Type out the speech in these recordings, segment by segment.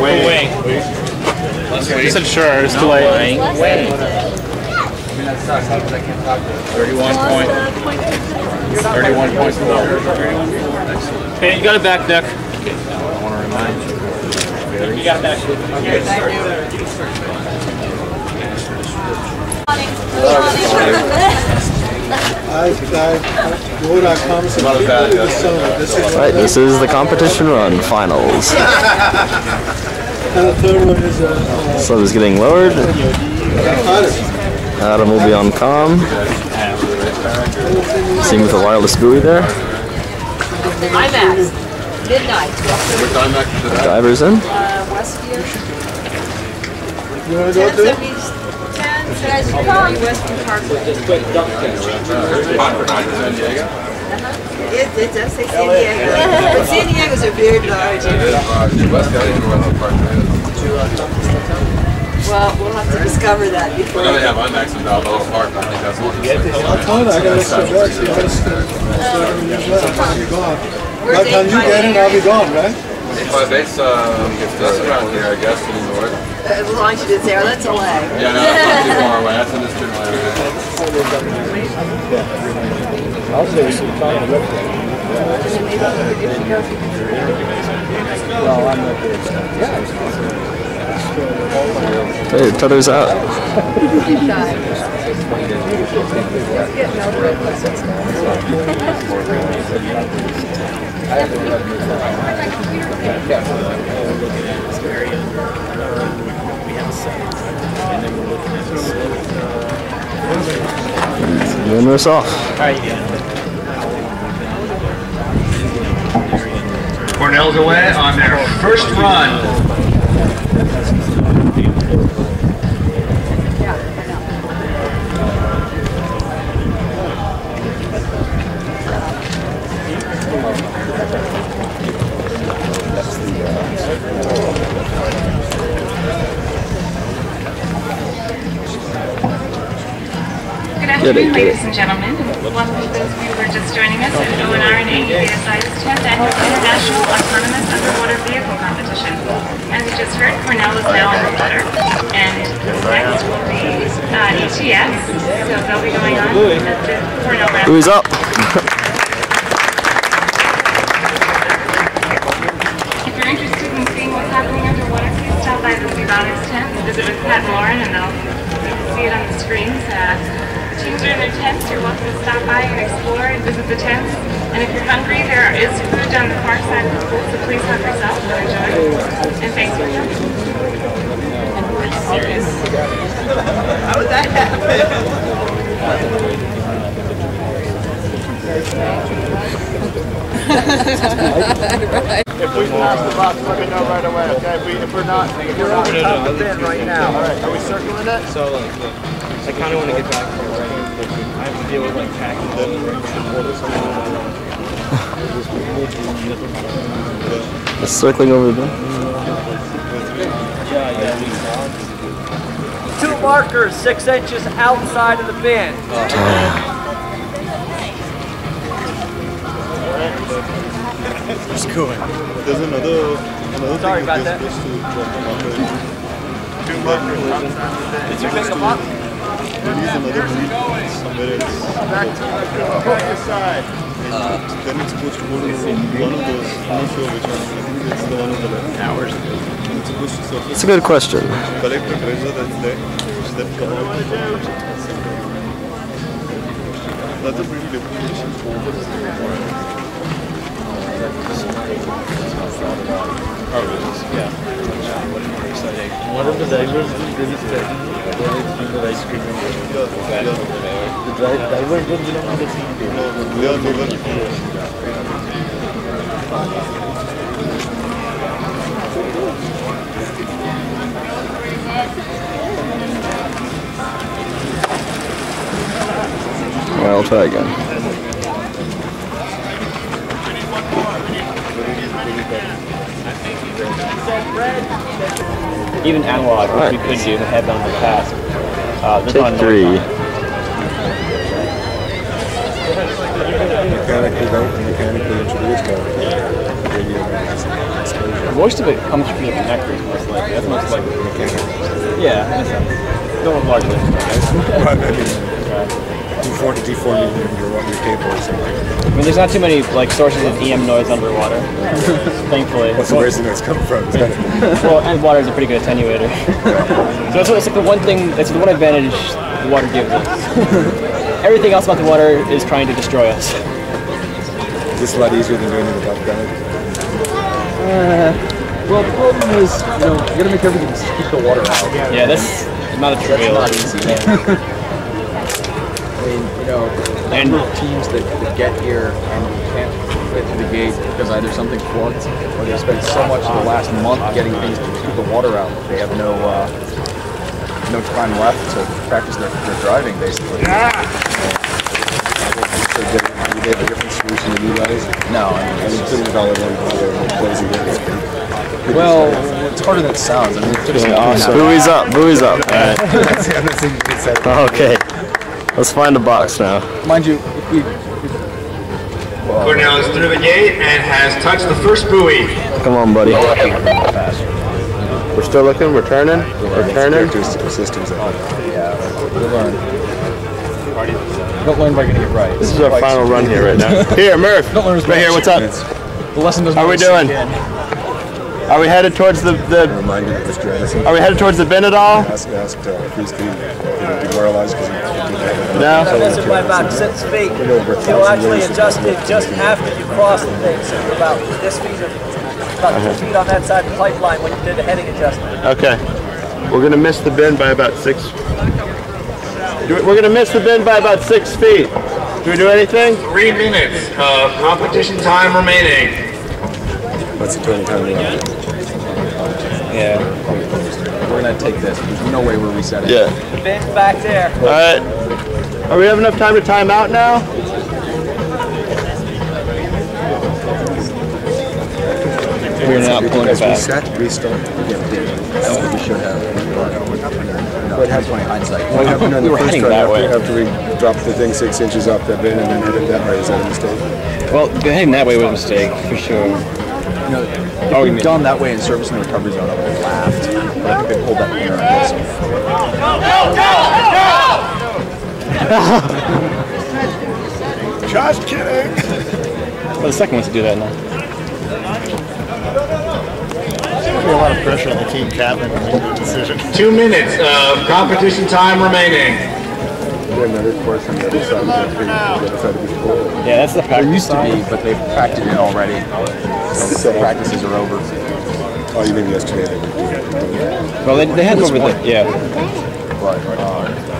Wait. He said sure, it's too late. Thirty-one point, thirty-one point four. Hey, you got it back, Nick. I want to remind you. You got it back. Go.com said Not as bad, people this summer, this is, Right, this is the competition run finals. and the third one is, Sub is getting lowered. Adam will be on com. Seeing with the wireless buoy there. IMAX, midnight, What time next to that? Divers in. uh, Westview. You wanna go Ten to it? seventy, ten, says come. Westview Parkway. San Diego? It, it does say San Diego, but San Diego's a very large. West County, West Park. Well, we'll have to discover that before. We're before. gonna have IMAX in Balboa Park. I think that's what it's I'll tell you, I got extra bucks, you gotta start, start you're I'll be gone. By the time you get in, I'll be gone, right? But it's, um, that's around here, I guess, in the north. As long as you didn't say, oh, that's LA. Yeah, no, that's not too far away. That's in this general area. Hey, Tutter's out. Winner's off. Cornell's away on their first run. Afternoon, ladies and gentlemen. Welcome to those of you who are just joining us at ONR and AUVSI's 10th Annual International Autonomous Underwater Vehicle Competition. As you just heard, Cornell is now in the water, and next will be uh, ETS, so they'll be going on the the Cornell round. Who's up? If you're interested in seeing what's happening underwater, please stop by the Levadas tent and visit with Pat Lauren, and they'll see it on the screens. Uh, the teams are in their tents. You're welcome to stop by and explore and visit the tents. And if you're hungry, there is food on the far side of the pool, so please help yourself and enjoy. And thanks for coming. How would that happen? If we pass the box, let me know right away, okay? If, we, if we're not, if we're over top the bin right now. All right, are we circling it? So like, look, I kind of want to get back to right. I have to deal with like packing Just circling over the bin. Yeah, yeah. Two markers six inches outside of the bin. Just going. There's another, another Sorry thing about that. this place to drop the marker. Two markers outside of the bin. It's just to release another breed somewhere else. Back to the back side. And then it's supposed to go to one of those, I'm not sure which one, I think it's the one on the left. Hours. And it's supposed to surface. It's a good question. Collect the treasure that's there, which then come out. That's a pretty different One of the divers is really special. The ice cream. The divers don't belong to the team. We are. Well, I'll try again. Even analog, which you could do, have done in the past. Uh, there's not Take enough three. Mechanical right, mechanical introduced. Radio exposure. Most of it comes from the connectors, most likely. That's most likely the mechanical. Yeah, in a sense. Don't largely. Right, I mean, deform, deforming your, your, your cable or something. I mean, there's not too many like sources of EM noise underwater. Thankfully. What's the where's the noise coming from? Well, and water is a pretty good attenuator. so that's what, it's like the one thing. That's the one advantage the water gives us. Everything else about the water is trying to destroy us. Is This a lot easier than doing it without ground. Uh, well, the problem is, you know, you gotta make everything just keep the water out. Yeah, that's not a trivial. not easy. I mean, you know, the number of teams that, that get here and can't fit through the gate because either something plugged or they spent so much of the last month getting things to keep the water out. They have no uh, no time left to practice their, their driving, basically. So they, they have a different solution than you guys. No, I I mean, putting it all in one bottle and closing it is pretty. pretty Well, it's harder than it sounds. I mean, it took us awesome. an. Buoys up, buoys up. Alright. I'm not saying you can set it. Okay. Let's find a box now. Mind you, if we Cornell is through the gate and has touched the first buoy. Come on, buddy. We're still looking, we're turning, we're turning. Characteristical systems. Yeah, we'll learn. Don't learn by getting it right. This is our final run here right now. Here, Murph, Don't learn as right here, what's up? The lesson doesn't How we doing? Are we headed towards the, the Remind you of this Jurassic. are we headed towards the bin at all? Ask, ask uh, Freeze King, demoralized because he did that. No? Miss it by about six feet. You'll actually adjust it just after you cross the thing, so you're about this feet, or about two uh-huh. feet on that side of the pipeline when you did the heading adjustment. Okay. We're gonna miss the bend by about six. Do we- We're gonna miss the bend by about six feet. Do we do anything? Three minutes of competition time remaining. What's the total time around? Yeah. We're gonna take this. There's no way we're resetting. Yeah. The bin's back there. All right. Are we have enough time to time out now? We're not pulling it back. Reset, restart. Yeah, we did. That's what we should have. No, it has 20 hindsight. What happened on We the were first heading run that after, way. after we dropped the thing six inches off that bin and then hit it that way? Is that a mistake? Well, heading that way was a mistake for sure. You know, if Oh, you we'd mean- done that way in service and recovery zone, I would have laughed. But I think they pulled that winner on this. Just kidding. Well, the second one's to do that now. Be a lot of pressure on the team captain to make the decision. Two minutes of competition time remaining. Another course on the other side of the the other side of the pool. Yeah, that's the There used to be, but they've packed it already. So the practices are over. Oh, you mean yesterday? they were doing it. Well, they, they had over the yeah. But uh,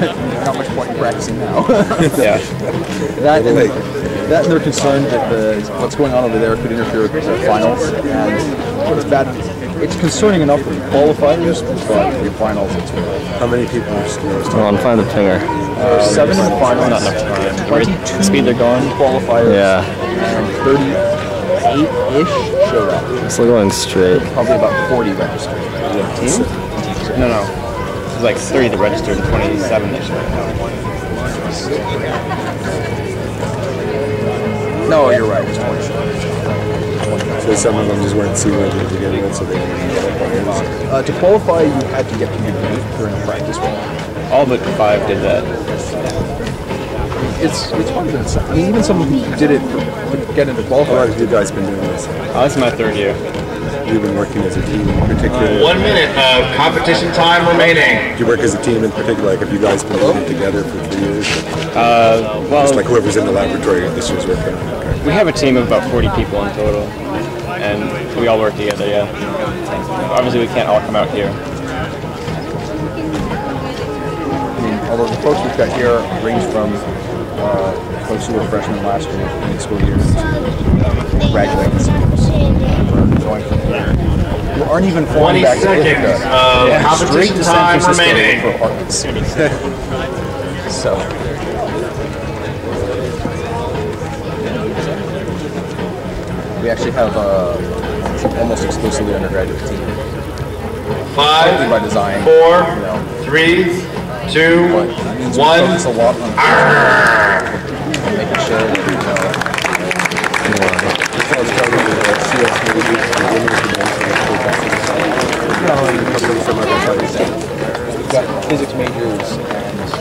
not much point in practicing now. Yeah. That and, that and they're concerned that the, what's going on over there could interfere with the finals. And it's bad. It's concerning enough for the qualifiers, but the finals, it's How many people are still Come on, find the pinger. Uh, seven in the finals. Not enough time. The rate- the speed they're going. qualifiers. Yeah. And 38-ish showed up. It's going straight. Probably about 40 registered. No, no. Was like three that registered and 27 that showed. No, you're right. It's 20 So some of them just weren't seaworthy to begin with, so they didn't qualify. Uh, to qualify, you had to get to the gate during a practice run. All but five did that. It's it's than some. I mean, even someone who did it to get into How long qualifying. have you guys been doing this? Oh, this is my third year. You've been working as a team in particular. One minute of competition time remaining. Do you work as a team in particular? Like, have you guys been doing it together for three years? Uh, well, Just like whoever's in the laboratory this year's working on. Okay. we have a team of about 40 people in total, and we all work together. Yeah. Obviously, we can't all come out here. I mean, although the folks we've got here range from uh, folks who were freshmen last year in the school year to graduating seniors. We're going from here. Who aren't even 20 flying back to Ithaca. of Yeah, competition straight to San Francisco remaining. for apartments. so. We actually have uh, almost exclusively undergraduate team. Five, Partly by design. four, you know, three, two, but that means we one. focus a lot on making sure that, you know, As far as coverage, uh, We've got physics majors and